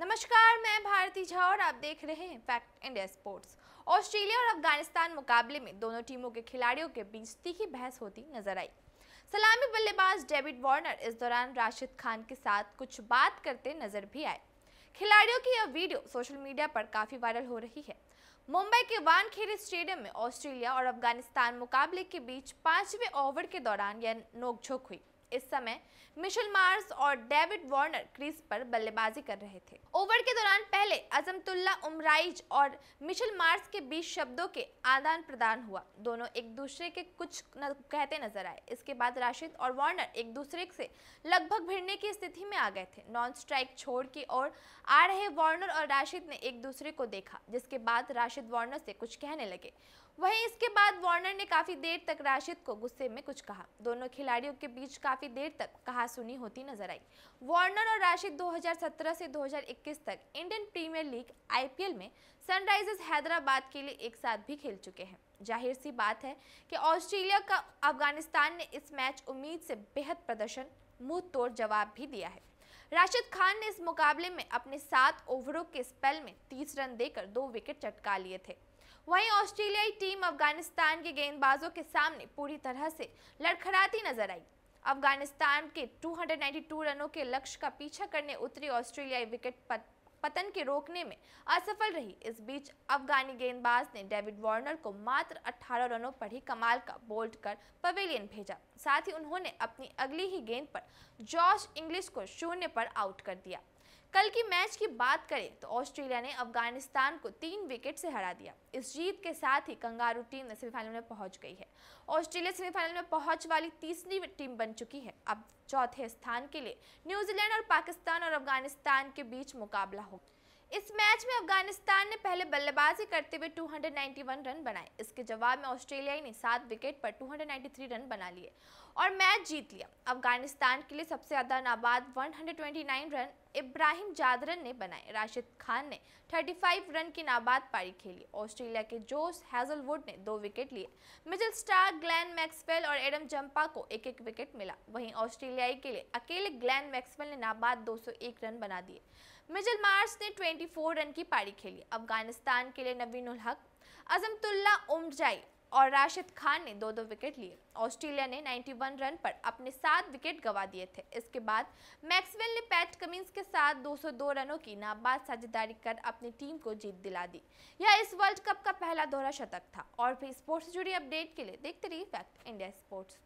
नमस्कार, मैं भारती झा और आप देख रहे हैं फैक्ट इंडिया स्पोर्ट्स। ऑस्ट्रेलिया और अफ़गानिस्तान मुकाबले में दोनों टीमों के खिलाड़ियों के बीच तीखी बहस होती नज़र आई। सलामी बल्लेबाज डेविड वार्नर इस दौरान राशिद खान के साथ कुछ बात करते नज़र भी आए। खिलाड़ियों की यह वीडियो सोशल मीडिया पर काफ़ी वायरल हो रही है। मुंबई के वानखेड़े स्टेडियम में ऑस्ट्रेलिया और अफ़गानिस्तान मुकाबले के बीच पाँचवें ओवर के दौरान यह नोकझोंक हुई। इस समय मिशेल मार्स और डेविड वार्नर क्रीज पर बल्लेबाजी कर रहे थे। ओवर के दौरान पहले अजमतुल्ला उमराइज और मिशेल मार्स के बीच शब्दों के आदान प्रदान हुआ। दोनों एक दूसरे के कुछ न, कहते नज़र आए। इसके बाद राशिद और वार्नर एक दूसरे से लगभग भिड़ने की स्थिति में आ गए थे। नॉन स्ट्राइक छोड़ की ओर आ रहे वार्नर और राशिद ने एक दूसरे को देखा जिसके बाद राशिद वार्नर से कुछ कहने लगे। वहीं इसके बाद वार्नर ने काफ़ी देर तक राशिद को गुस्से में कुछ कहा। दोनों खिलाड़ियों के बीच काफ़ी देर तक कहा सुनी होती नज़र आई। वार्नर और राशिद 2017 से 2021 तक इंडियन प्रीमियर लीग आईपीएल में सनराइजर्स हैदराबाद के लिए एक साथ भी खेल चुके हैं। ज़ाहिर सी बात है कि ऑस्ट्रेलिया का अफ़गानिस्तान ने इस मैच उम्मीद से बेहद प्रदर्शन, मुँह तोड़ जवाब भी दिया है। राशिद खान ने इस मुकाबले में अपने सात ओवरों के स्पेल में तीस रन देकर दो विकेट चटका लिए थे। वहीं ऑस्ट्रेलियाई टीम अफ़गानिस्तान के गेंदबाजों के सामने पूरी तरह से लड़खड़ाती नज़र आई। अफ़गानिस्तान के 292 रनों के लक्ष्य का पीछा करने उतरी ऑस्ट्रेलियाई विकेट पतन के रोकने में असफल रही। इस बीच अफगानी गेंदबाज ने डेविड वार्नर को मात्र 18 रनों पर ही कमाल का बोल्ट कर पवेलियन भेजा। साथ ही उन्होंने अपनी अगली ही गेंद पर जॉर्ज इंग्लिश को शून्य पर आउट कर दिया। कल की मैच की बात करें तो ऑस्ट्रेलिया ने अफ़गानिस्तान को तीन विकेट से हरा दिया। इस जीत के साथ ही कंगारू टीम सेमीफाइनल में पहुँच गई है। ऑस्ट्रेलिया सेमीफाइनल में पहुँच वाली तीसरी टीम बन चुकी है। अब चौथे स्थान के लिए न्यूजीलैंड और पाकिस्तान और अफ़गानिस्तान के बीच मुकाबला होगा इस मैच में अफ़गानिस्तान ने पहले बल्लेबाजी करते हुए 291 रन बनाए। इसके जवाब में ऑस्ट्रेलिया ने सात विकेट पर 293 रन बना लिए और मैच जीत लिया। अफ़गानिस्तान के लिए सबसे ज़्यादा नाबाद 129 रन इब्राहिम जादरन ने बनाए। राशिद खान ने 35 रन की नाबाद पारी खेली। ऑस्ट्रेलिया के जोस हैजलवुड ने दो विकेट लिए। मिडिल स्टार ग्लैन मैक्सवेल और एडम जंपा को एक एक विकेट मिला। वहीं ऑस्ट्रेलियाई के लिए अकेले ग्लैन मैक्सवेल ने नाबाद 201 रन बना दिए। मिजल मार्स ने 24 रन की पारी खेली। अफ़गानिस्तान के लिए नवीन उल हक अजमतुल्ला उमजाई और राशिद खान ने दो दो विकेट लिए। ऑस्ट्रेलिया ने 91 रन पर अपने सात विकेट गवा दिए थे। इसके बाद मैक्सवेल ने पैट कमिंस के साथ 202 रनों की नाबाद साझेदारी कर अपनी टीम को जीत दिला दी। यह इस वर्ल्ड कप का पहला दोहरा शतक था। और भी स्पोर्ट्स से जुड़ी अपडेट के लिए देखते रहिए फैक्ट इंडिया स्पोर्ट्स।